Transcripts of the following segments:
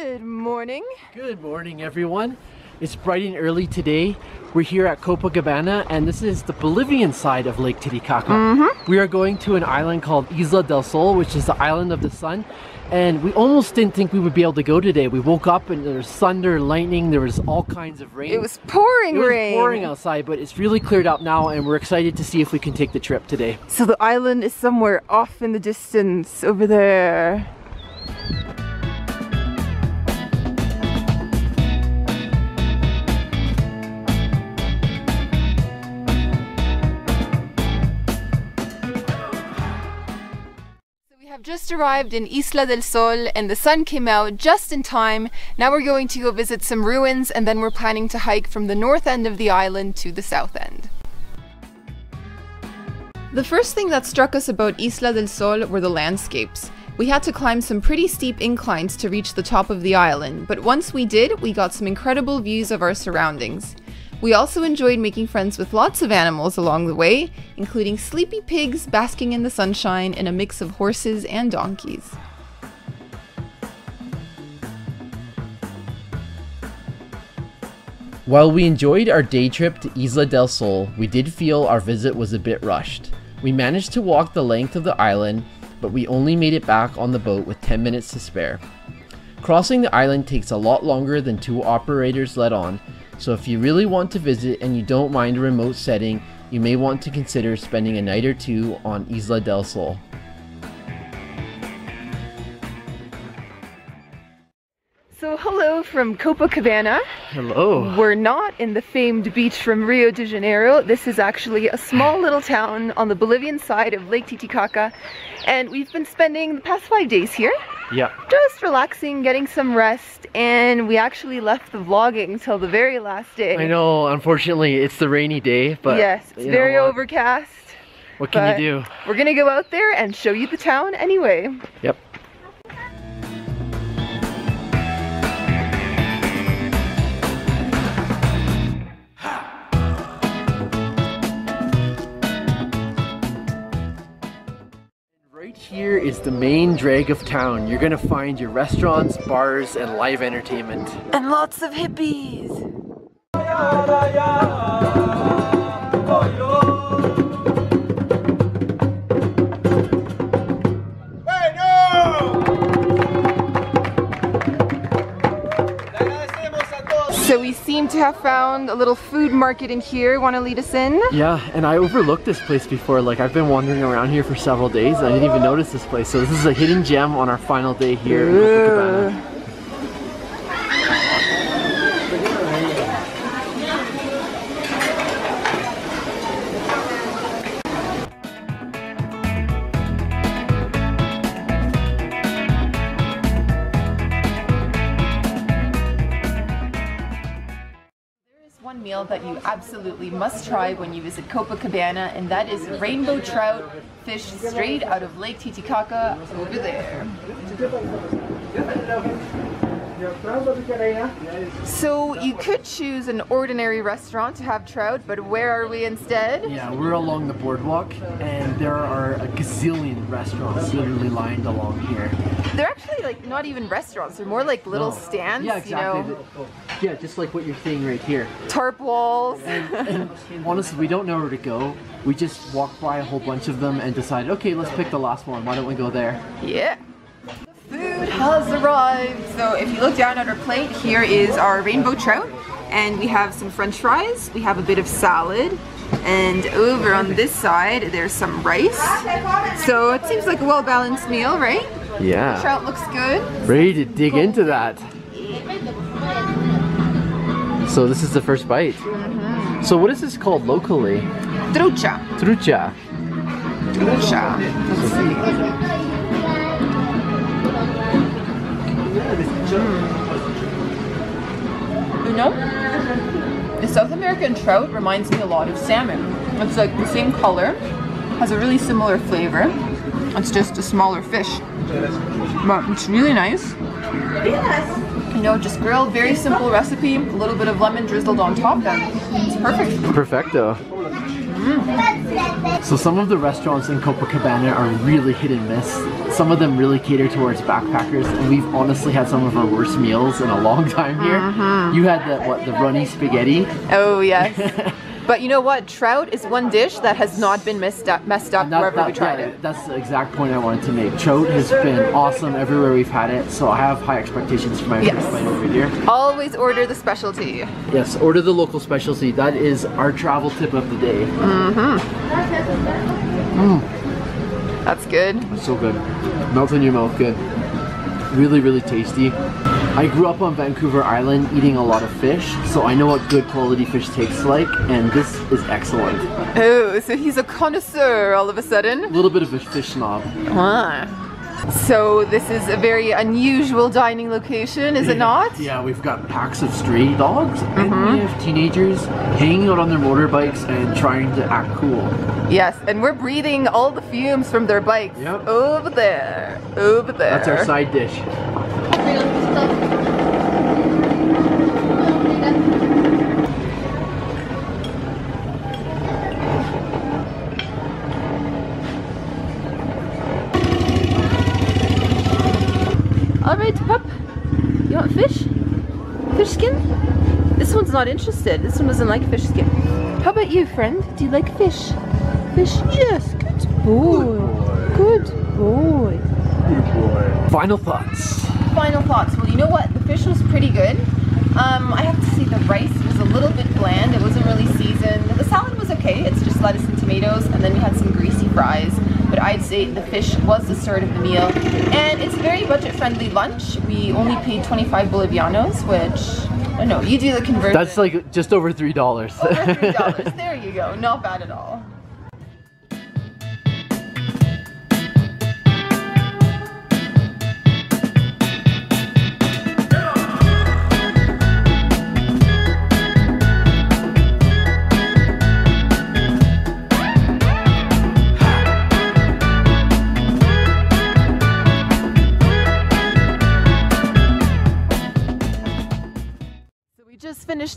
Good morning. Good morning, everyone. It's bright and early today. We're here at Copacabana, and this is the Bolivian side of Lake Titicaca. Mm-hmm. We are going to an island called Isla del Sol, which is the island of the sun. And we almost didn't think we would be able to go today. We woke up and there was thunder, lightning, there was all kinds of rain. It was pouring rain. It was rain. pouring outside, but it's really cleared up now, and we're excited to see if we can take the trip today. So the island is somewhere off in the distance over there. Have just arrived in Isla del Sol and the sun came out just in time. Now we're going to go visit some ruins and then we're planning to hike from the north end of the island to the south end. The first thing that struck us about Isla del Sol were the landscapes. We had to climb some pretty steep inclines to reach the top of the island, but once we did, we got some incredible views of our surroundings. We also enjoyed making friends with lots of animals along the way, including sleepy pigs basking in the sunshine and a mix of horses and donkeys. While we enjoyed our day trip to Isla del Sol, we did feel our visit was a bit rushed. We managed to walk the length of the island, but we only made it back on the boat with 10 minutes to spare. Crossing the island takes a lot longer than two operators let on, so if you really want to visit and you don't mind a remote setting, you may want to consider spending a night or two on Isla del Sol. So, hello from Copacabana. Hello. We're not in the famed beach from Rio de Janeiro. This is actually a small little town on the Bolivian side of Lake Titicaca. And we've been spending the past five days here, Yeah. just relaxing, getting some rest. And we actually left the vlogging till the very last day. I know, unfortunately, it's the rainy day, but yes, it's very overcast. What can you do? We're gonna go out there and show you the town anyway. Yep. Here is the main drag of town. You're gonna find your restaurants, bars, and live entertainment. And lots of hippies. Seem to have found a little food market in here. Want to lead us in? Yeah, and I overlooked this place before. Like I've been wandering around here for several days and I didn't even notice this place. So this is a hidden gem on our final day here in Copacabana. One meal that you absolutely must try when you visit Copacabana, and that is rainbow trout fish straight out of Lake Titicaca over there. So you could choose an ordinary restaurant to have trout, but where are we instead? Yeah, we're along the boardwalk and there are a gazillion restaurants literally lined along here. They're actually like not even restaurants; they're more like little No. stands. Yeah, You exactly. know, oh, Yeah, just like what you're seeing right here. tarp walls. And honestly, we don't know where to go. We just walked by a whole bunch of them and decided, okay, let's pick the last one. Why don't we go there? Yeah. Has arrived. So if you look down at our plate, here is our rainbow trout. And we have some french fries, we have a bit of salad, and over on this side there's some rice. So it seems like a well balanced meal, right? Yeah. Trout looks good. Ready to dig into that. So this is the first bite. Mm-hmm. So what is this called locally? Trucha. Trucha. Trucha. Let's see. You know, the South American trout reminds me a lot of salmon. It's like the same color, has a really similar flavor. It's just a smaller fish. But it's really nice. You know, just grilled, very simple recipe, a little bit of lemon drizzled on top, and it's perfect. Perfecto. So some of the restaurants in Copacabana are really hit and miss. Some of them really cater towards backpackers, and we've honestly had some of our worst meals in a long time here. Uh-huh. You had the what the runny spaghetti. Oh yes. but you know what? Trout is one dish that has not been messed up, messed up That- wherever that- we tried yeah, it. That's the exact point I wanted to make. Trout has been awesome everywhere we've had it, so I have high expectations for my Yes. first bite over here. Always order the specialty. Yes, order the local specialty. That is our travel tip of the day. Mm-hmm. Mm. That's good. It's so good. Melts in your mouth, good. Really, really tasty. I grew up on Vancouver Island eating a lot of fish, so I know what good quality fish tastes like, and this is excellent. Oh, so he's a connoisseur all of a sudden. A little bit of a fish snob. Ah. So this is a very unusual dining location, is it not? Yeah, we've got packs of stray dogs, and we have teenagers hanging out on their motorbikes and trying to act cool. Yes, and we're breathing all the fumes from their bikes Yep. over there, over there. That's our side dish. All right, pup. You want fish? Fish skin? This one's not interested. This one doesn't like fish skin. How about you, friend? Do you like fish? Fish? Yes. Good boy. Good boy. Good boy. Final thoughts. Final thoughts. Well, you know what? The fish was pretty good. Um, I have to say the rice was a little bit bland. It wasn't really seasoned. The salad was okay. It's just lettuce and tomatoes, and then we had some greasy fries. But I'd say the fish was the start of the meal, and it's a very budget-friendly lunch. We only paid 25 bolivianos, which I don't know. You do the conversion. That's like just over three dollars. over three dollars. there you go. Not bad at all.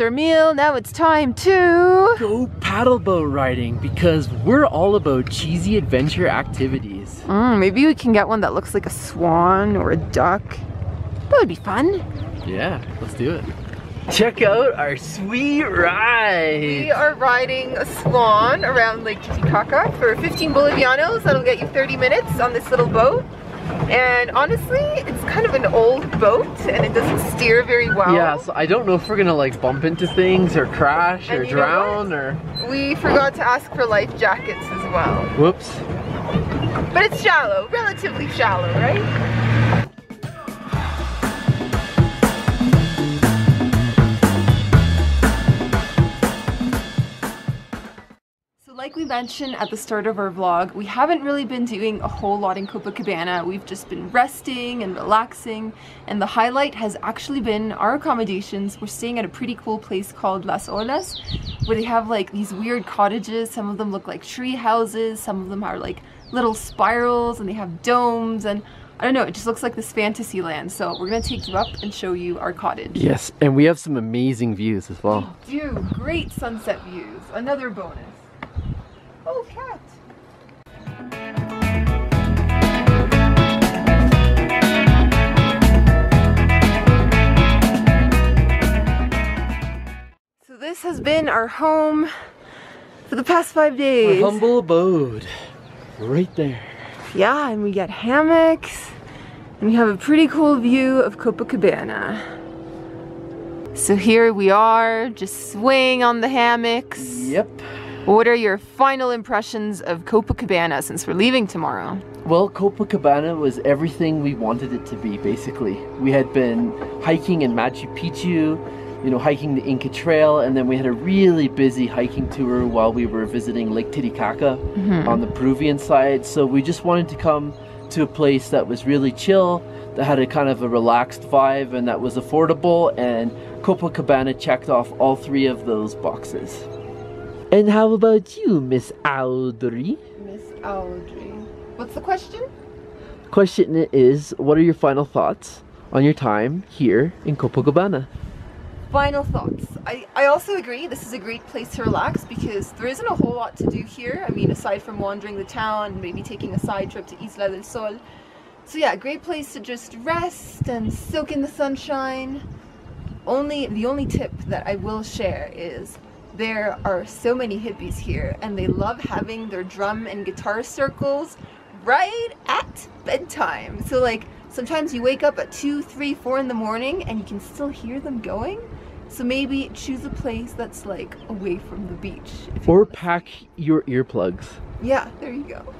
Our meal. Now it's time to. Go paddle boat riding because we're all about cheesy adventure activities. Mm, maybe we can get one that looks like a swan or a duck. That would be fun. Yeah, let's do it. Check out our sweet ride. We are riding a swan around Lake Titicaca for 15 bolivianos. That'll get you 30 minutes on this little boat. And honestly, it's kind of an old boat and it doesn't steer very well. Yeah, so I don't know if we're gonna like bump into things or crash or And drown or We forgot to ask for life jackets as well. whoops. But it's shallow, relatively shallow, right? We mentioned at the start of our vlog, we haven't really been doing a whole lot in Copacabana. We've just been resting and relaxing and the highlight has actually been our accommodations. We're staying at a pretty cool place called Las Olas where they have like these weird cottages. Some of them look like tree houses, some of them are like little spirals and they have domes and I don't know, it just looks like this fantasy land. So we're gonna take you up and show you our cottage. Yes, and we have some amazing views as well. Do great sunset views. Another bonus. Oh, cat. So this has been our home for the past five days. Our humble abode. Right there. Yeah, and we get hammocks, and we have a pretty cool view of Copacabana. So here we are, just swaying on the hammocks. Yep. What are your final impressions of Copacabana since we're leaving tomorrow? Well, Copacabana was everything we wanted it to be, basically. We had been hiking in Machu Picchu, you know, hiking the Inca Trail, and then we had a really busy hiking tour while we were visiting Lake Titicaca mm-hmm. on the Peruvian side. So we just wanted to come to a place that was really chill, that had a kind of a relaxed vibe, and that was affordable, and Copacabana checked off all three of those boxes. And how about you, Miss Audrey? Miss Audrey. What's the question? Question is, what are your final thoughts on your time here in Copacabana? final thoughts. I, I also agree this is a great place to relax because there isn't a whole lot to do here. I mean, aside from wandering the town, maybe taking a side trip to Isla del Sol. So yeah, great place to just rest and soak in the sunshine. Only the only tip that I will share is there are so many hippies here and they love having their drum and guitar circles right at bedtime. So like sometimes you wake up at 2, 3, 4 in the morning and you can still hear them going. So maybe choose a place that's like away from the beach. Or pack your earplugs. Yeah, there you go.